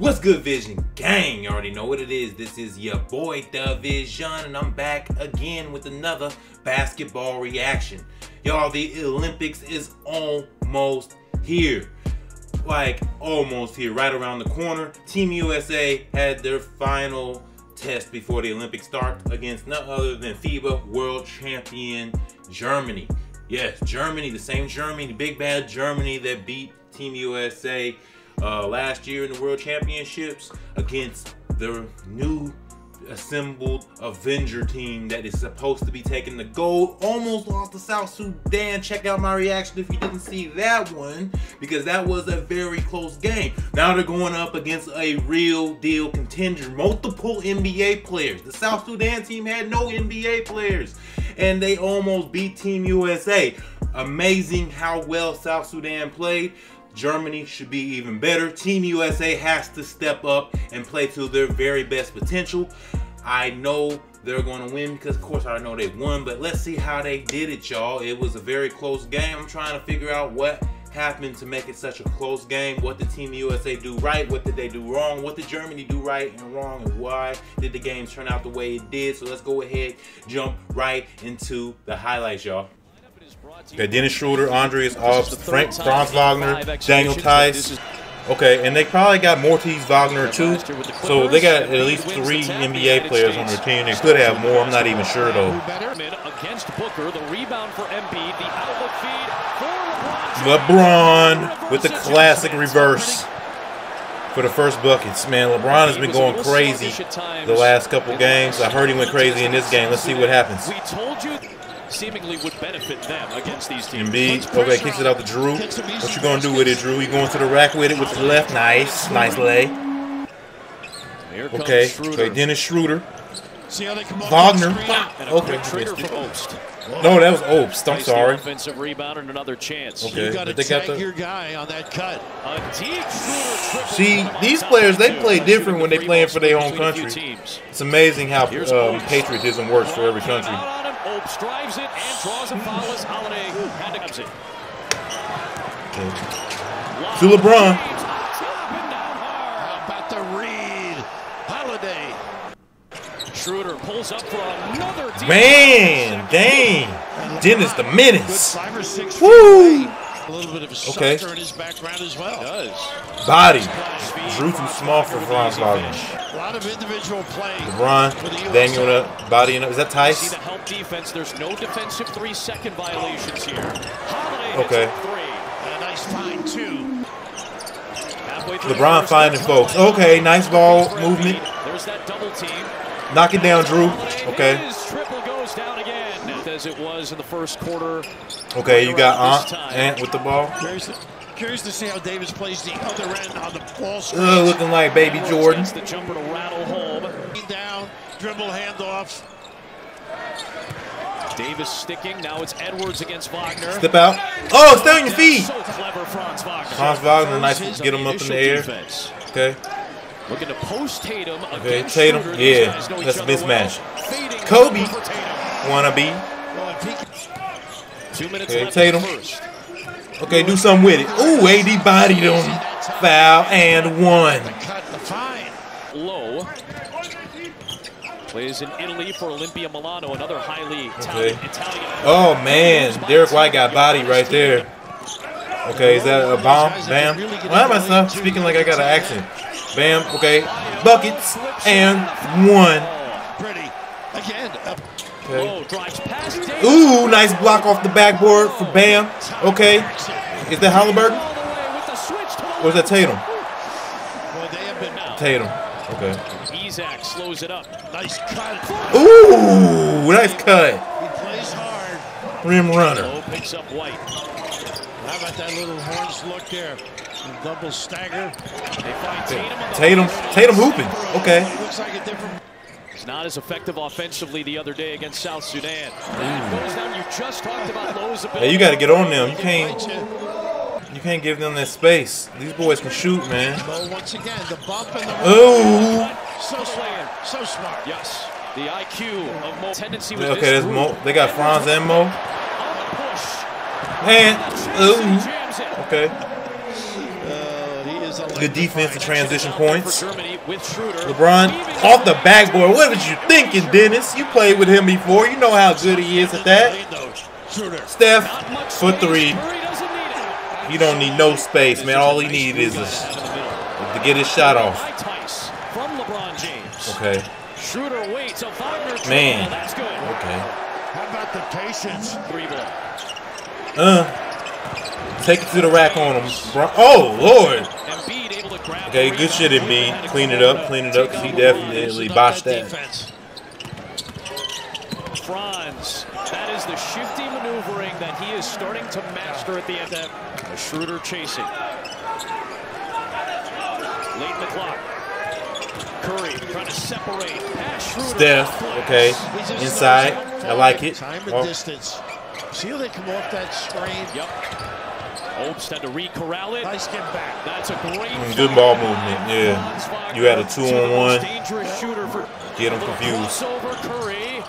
What's good, Vision Gang? You already know what it is. This is your boy, DaVizion, and I'm back again with another basketball reaction. Y'all, the Olympics is almost here. Like, almost here, right around the corner. Team USA had their final test before the Olympics start against none other than FIBA World Champion Germany. Yes, Germany, the same Germany, the big bad Germany that beat Team USA uh, last year in the World Championships against the new assembled Avenger team that is supposed to be taking the gold. Almost lost to South Sudan. Check out my reaction if you didn't see that one because that was a very close game. Now they're going up against a real deal contender, multiple NBA players. The South Sudan team had no NBA players and they almost beat Team USA. Amazing how well South Sudan played. Germany should be even better. Team USA has to step up and play to their very best potential. I know they're going to win because, of course, I know they won, but let's see how they did it, y'all. It was a very close game. I'm trying to figure out what happened to make it such a close game? What did Team USA do right? What did they do wrong? What did Germany do right and wrong? And why did the game turn out the way it did? So let's go ahead, jump right into the highlights, y'all. Okay, Dennis Schroeder, Andreas Obst, Frank Franz Wagner, Daniel Theis. Okay, and they probably got Moritz Wagner too. So they got at least three NBA players on their team. They could have more. I'm not even sure though. Against Booker, the rebound for Embiid, the outlook feed LeBron with the classic reverse for the first buckets. Man, LeBron has been going crazy the last couple games. I heard he went crazy in this game. Let's see what happens. We told you seemingly would benefit them against these teams. Embiid, okay, kicks it out to Jrue. What you gonna do with it, Jrue? You going to the rack with it with the left? Nice, nice lay. Okay, okay, Dennis Schroeder. Wagner. Okay, no, that was Obst. I'm sorry. Offensive rebound and another chance. Okay, you got to tag the... your guy on that cut. See, these players they play different when they playing for their own country. It's amazing how um, patriotism works for every country. Obst drives it and draws a foul as Holiday had to it. To LeBron. How about the read? Holiday. Schroeder pulls up for another. Man, dang. Dennis the menace. Woo. A little bit of a okay. in his background as well. He does. Body. Jrue too small for Franz Wagner. A lot of individual play. LeBron, Daniel up, body up. Is that Theis? See the help defense. There's no defensive three second violations here. Holiday okay. A nice find too. LeBron finding folks. Okay, nice ball movement. There's that double team. Knock it down, Jrue. Okay as it was in the first quarter. Okay, you got Aunt, Ant with the ball. Curious to, curious to see how Davis plays the other end on the ball. Uh, looking like baby Jordan. The jumper to rattle home. Down, dribble handoffs. Davis sticking. Now it's Edwards against Wagner. Step out. Oh, stay on your feet. So clever, Franz Wagner. Franz Wagner, nice to get him up in the air. Defense. Okay. Looking to post Tatum. Okay, Tatum. Yeah, that's a mismatch. Kobe. Wanna be. Two minutes okay, Tatum. Okay, do something with it. Ooh, AD bodied him. Foul and one. Lo. Plays in Italy for Olimpia Milano, another highly okay. Oh man, Derrick White got body right there. Okay, is that a bomb? Bam. Why am I not speaking like I got an accent? Bam. Okay, buckets and one. Oh, pretty again. Okay. Ooh, nice block off the backboard for Bam. Okay. Is that Halliburton? Or is that Tatum? Tatum. Okay. Isaac slows it up. Nice cut. Ooh, nice cut. He plays hard. Rim runner. Picks up White. How about that little horns look there? Double stagger. Tatum. Tatum hooping. Okay. Looks like a different was not as effective offensively the other day against South Sudan. Mm. Down, you just talked about Lo's ability. Hey, you got to get on them. You can't. You can't give them that space. These boys can shoot, man. Once again, the bump and the Ooh. So smart. So smart. Yes. The IQ of Mo tendency was Okay, there's Mo. They got Franz and Mo. And ooh. Okay. Good defense and transition points. Germany with Schroeder. LeBron off the backboard. What was you thinking, Dennis? You played with him before. You know how good he is at that. Shooter. Steph Not much for three. Curry doesn't need it. He don't need no space, man. All he needs is a, to get his shot off. High Tice from LeBron James. Okay. Schroeder waits. A Wagner. Man. That's good. Okay. How about the patience? Three ball. Uh. Take it to the rack on him. Oh, Lord. Embiid able to grab Okay, good shit, rebound. Embiid. Clean it up, clean it up, because he definitely botched that. Defense. Franz. That is the shifty maneuvering that he is starting to master at the end. of Schroeder chasing. Late in the clock. Curry trying to separate. Pass Schroeder. Steph, okay. Inside. I like it. Time and distance. See how they come off that screen? Yep. Obst had to re-corral it. Nice get back. That's a great Mm, good ball movement, yeah. You had a two the on most one. Dangerous shooter for Get him confused. Crossover Curry.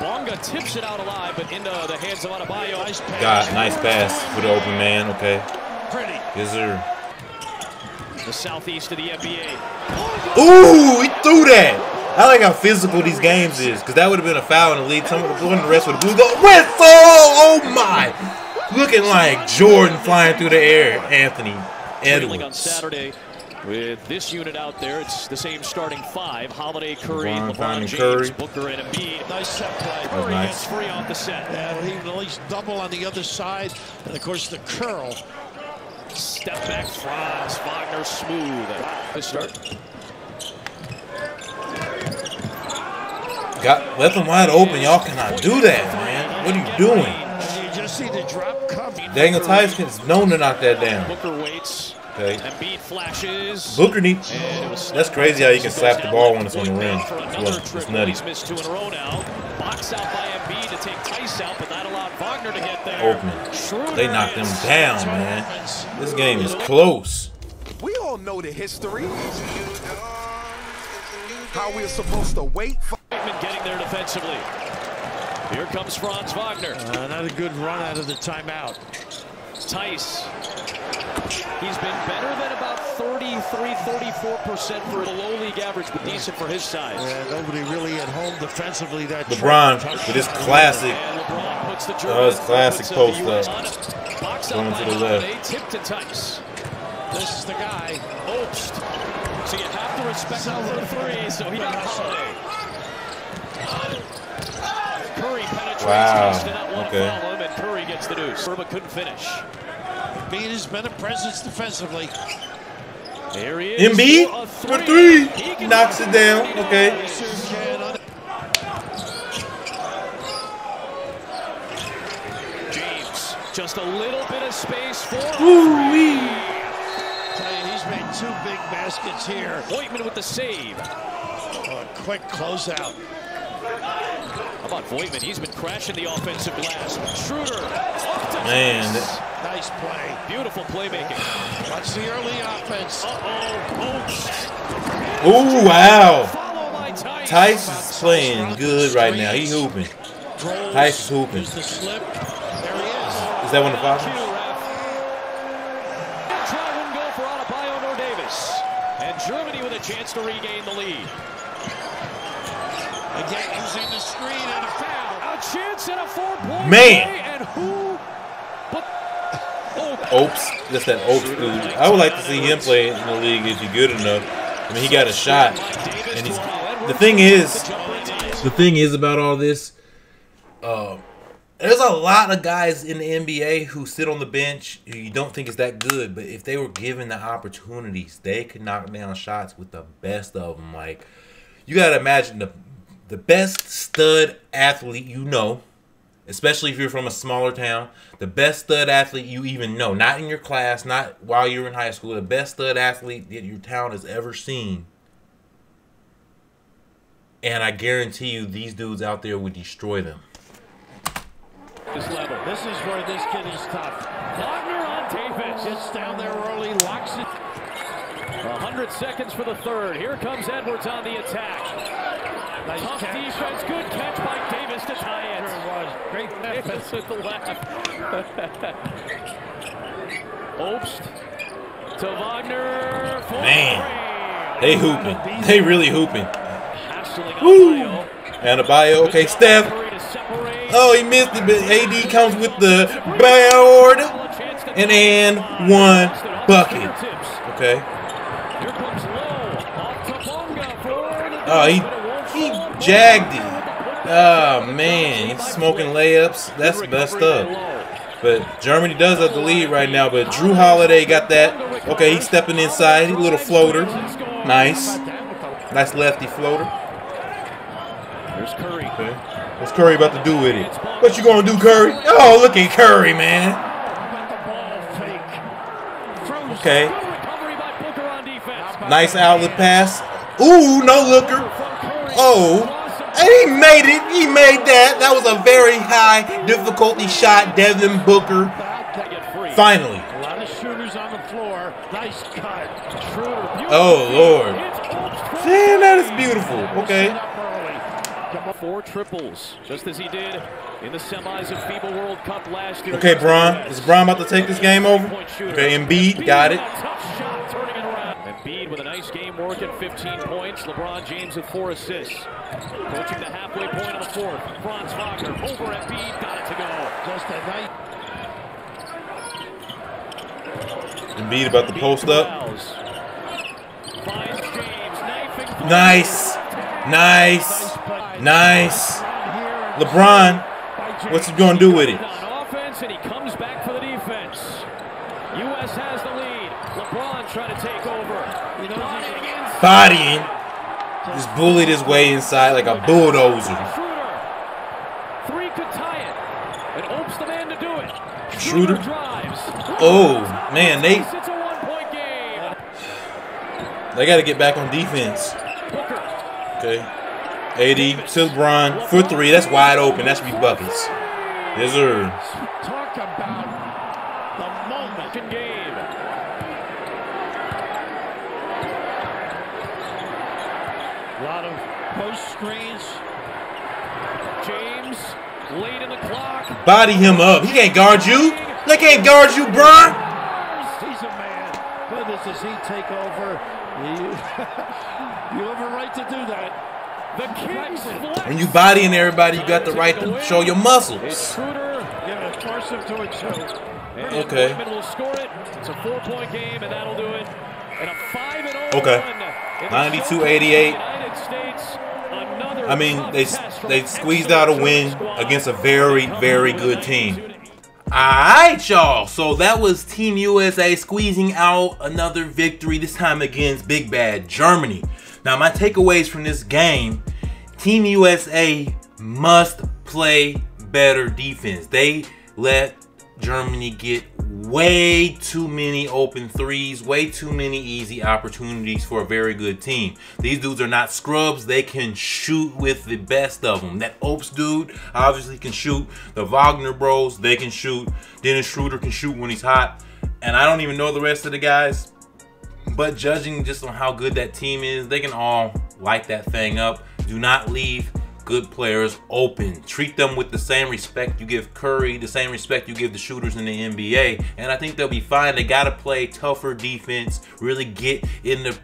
Bonga tips it out alive, but into the hands of Adebayo. Nice pass. Got nice pass for the open man. Okay. Pretty. Yes, sir. The southeast of the NBA. Ooh, he threw that. I like how physical these games is, because that would have been a foul in the lead. Some of the, the rest would have blue go whistle. Oh my! Looking like Jordan flying through the air. Anthony Trailing on Saturday with this unit out there. It's the same starting five. Holiday, Curry, LeBron LeBron, James, Curry. Booker, and Embiid. Nice set play. That was Curry nice. gets free off the set. Yeah, he can at least double on the other side. And of course, the curl. Step back, Franz. Wagner smooth. To start. Got left them wide open. Y'all cannot do that, man. What are you doing? And you just see the drop coming. Daniel Tyson's known to knock that down. Booker waits. Okay. Embiid flashes. Booker needs. And it was That's crazy how you can slap the ball when it's on the rim. It's, it's nutty. He's missed two in a row now. Box out by Embiid to take Theis out, but that allowed Wagner to get there. Oakman. They knocked them down, man. This game is close. We all know the history. How we're supposed to wait for. Getting there defensively. Here comes Franz Wagner. Uh, Another good run out of the timeout. Theis. He's been better than about 33, 34% for the low league average, but decent for his size. Yeah, nobody really at home defensively. That LeBron Tough with his classic. LeBron puts the Oh, his classic post the US up. on Going to the left. Holiday, tip to Theis. This is the guy. Obst. So you have to respect him for three, so he got Holiday. Curry penetrates. Wow, Theis did not want okay. and Curry gets the deuce. But couldn't finish. Beat has been a presence defensively. There he is. Embiid for three. He Knocks it down. Okay. Sure can. Un- James, just a little bit of space for Woo-wee. He's made two big baskets here. Voigtmann with the save. Oh, a quick closeout. How about Voigtmann? He's been crashing the offensive glass. Schroeder. Up to Man, Theis. Nice play. Beautiful playmaking. Watch the early offense. Uh-oh. Obst. Ooh, wow. Follow by Theis. Theis is playing good right now. He hooping. Rolls. Theis is hooping. Here's the slip. There he is. Is that one of the Cue, five? Try wouldn't for Adebayo nor Davis. And Germany with a chance to regain the lead. Again, using the screen and a foul. A chance at a four-point Man. play, and who but oh, Obst. That's that Obst dude. I would like to see him play in the league if he's good enough. I mean, he got a shot. And he's, the thing is, The is- the thing is about all this, um, there's a lot of guys in the NBA who sit on the bench who you don't think is that good, but if they were given the opportunities, they could knock down shots with the best of them. Like you got to imagine the the best stud athlete you know, especially if you're from a smaller town, the best stud athlete you even know, not in your class, not while you're in high school, the best stud athlete that your town has ever seen. And I guarantee you, these dudes out there would destroy them. This level. This is where this kid is tough. Wagner on Davis. Gets down there early, locks it. 100 seconds for the third. Here comes Edwards on the attack. Nice Tough catch. defense. Good catch by Davis to tie There it. it was. Great Davis defense. at the left. Obst. To Wagner. for Man. three. They hooping. They really hooping. Woo. And a bio. Okay, Steph. Curry to separate. Oh, he missed it, but AD comes with the board. A And and one bucket. Fingertips. Okay. Here comes Lo. Off to Bonga for the Oh, he but it won't he fall. jagged it. Oh man, he's smoking layups. That's messed up. But Germany does have the lead right now. But Jrue Holiday got that. Okay, he's stepping inside. Little floater. Nice. Nice lefty floater. There's Curry. Okay. What's Curry about to do with it? What you gonna do, Curry? Oh, look at Curry, man. Okay. Good recovery by Booker on defense. Nice outlet pass. Ooh, no looker. Oh, and he made it. He made that. That was a very high difficulty shot, Devin Booker. Gotta get free. Finally. A lot of shooters on the floor. Nice cut. Oh. Lord. Man, that is beautiful. Okay. Set up early. Come on. Four triples, just as he did in the semis of FIBA World Cup last year. Okay, against the Bron. US. Is Bron about to take this game over? Okay, Embiid got it. Tough shot, turning it around. Embiid with a nice game working, 15 points. LeBron James with four assists. Approaching the halfway point of the fourth. Franz Wagner over Embiid, got it to go. Just a nice. Embiid about to post up. Fouls. Finds James, knifing. Nice. Nice. Nice. LeBron, what's he gonna do with it? On offense, and he comes back for the defense. U.S. has the lead. LeBron trying to take over. He knows he's against Bodying. Just bullied his way inside like a bulldozer. Three could tie it. And Obst the man to do it. Schroeder? drives. Oh, man, they It's a one-point game. they got to get back on defense. Okay. AD to LeBron for three. That's wide open. That's be buckets. Yes, sir. Talk about the moment. Game. A lot of post screens. James late in the clock. Body him up. He can't guard you. They can't guard you, Bron. He's a man. Goodness, does he take over? You, you have a right to do that. The Kings. When you bodying everybody, you got the right to show your muscles. Schroeder. Yeah, force him to a choke. Okay. Whitman will score it. It's a four-point game, and that'll do it. And a five and oh Okay. run 92-88. I mean, they they squeezed out a win against a very very good team. Alright, y'all. So that was Team USA squeezing out another victory, this time against Big Bad Germany. Now, my takeaways from this game Team USA must play better defense. They let Germany get way too many open threes, way too many easy opportunities for a very good team. These dudes are not scrubs. They can shoot with the best of them. That Obst dude obviously can shoot. The Wagner bros, they can shoot. Dennis Schroeder can shoot when he's hot. And I don't even know the rest of the guys. But judging just on how good that team is, they can all light that thing up. Do not leave good players open. Treat them with the same respect you give Curry, the same respect you give the shooters in the NBA. And I think they'll be fine. They got to play tougher defense, really get in the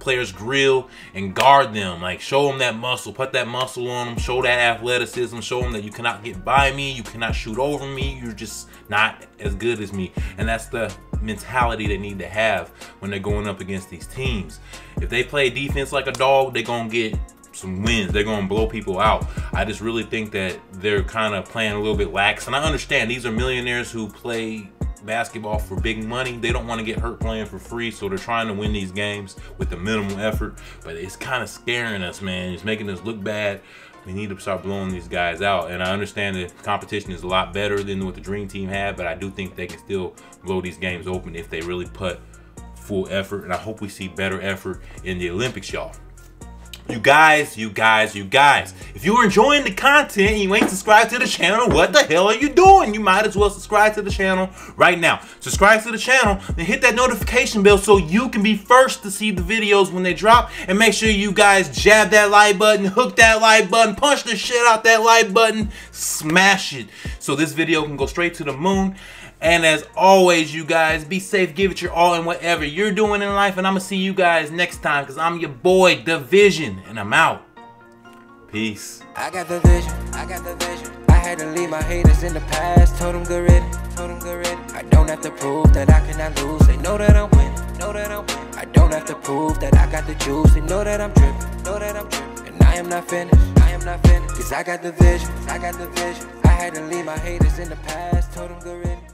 players' grill and guard them. Like show them that muscle, put that muscle on them, show that athleticism, show them that you cannot get by me, you cannot shoot over me, you're just not as good as me. And that's the mentality they need to have when they're going up against these teams. If they play defense like a dog, they're gonna get some wins. They're gonna blow people out. I just really think that they're kind of playing a little bit lax. And I understand these are millionaires who play basketball for big money. They don't want to get hurt playing for free, so they're trying to win these games with the minimal effort. But it's kind of scaring us, man. It's making us look bad. We need to start blowing these guys out. And I understand the competition is a lot better than what the Dream Team had, but I do think they can still blow these games open if they really put full effort. And I hope we see better effort in the Olympics, y'all. You guys, you guys, you guys. If you're enjoying the content and you ain't subscribed to the channel, what the hell are you doing? You might as well subscribe to the channel right now. Subscribe to the channel, then hit that notification bell so you can be first to see the videos when they drop. And make sure you guys jab that like button, hook that like button, punch the shit out that like button, smash it. So this video can go straight to the moon. And as always, you guys, be safe, give it your all in whatever you're doing in life. And I'm going to see you guys next time because I'm your boy, DaVizion, and I'm out. Peace. I got the vision, I got the vision. I had to leave my haters in the past. Told them good riddance, told them good riddance. I don't have to prove that I cannot lose. They know that I'm winning, know that I'm winning. I don't have to prove that I got the juice. They know that I'm tripping, know that I'm tripping. And I am not finished, I am not finished. Cause I got the vision, I got the vision. I had to leave my haters in the past. Told them good riddance.